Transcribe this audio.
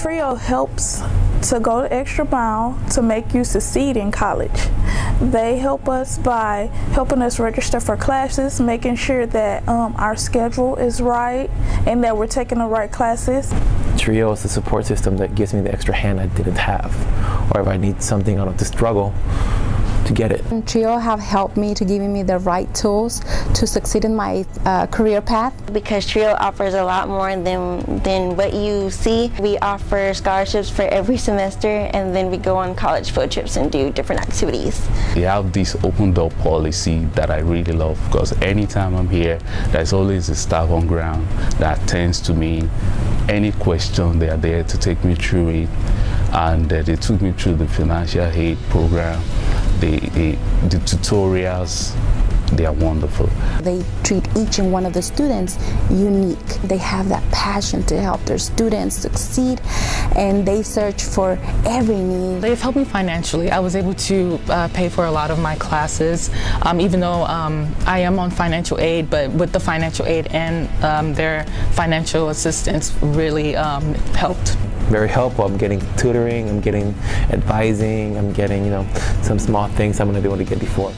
Trio helps to go the extra mile to make you succeed in college. They help us by helping us register for classes, making sure that um, our schedule is right and that we're taking the right classes. Trio is the support system that gives me the extra hand I didn't have. Or if I need something, I don't have to struggle to get it. Trio have helped me to giving me the right tools to succeed in my uh, career path. Because Trio offers a lot more than, than what you see. We offer scholarships for every semester and then we go on college field trips and do different activities. We have this open door policy that I really love because anytime I'm here, there's always a staff on ground that attends to me. Any question, they are there to take me through it. And uh, they took me through the financial aid program the, the, the tutorials they are wonderful. They treat each and one of the students unique. They have that passion to help their students succeed and they search for every need. They've helped me financially. I was able to uh, pay for a lot of my classes, um, even though um, I am on financial aid, but with the financial aid and um, their financial assistance really um, helped very helpful. I'm getting tutoring, I'm getting advising, I'm getting, you know, some small things I am going to be able to get before.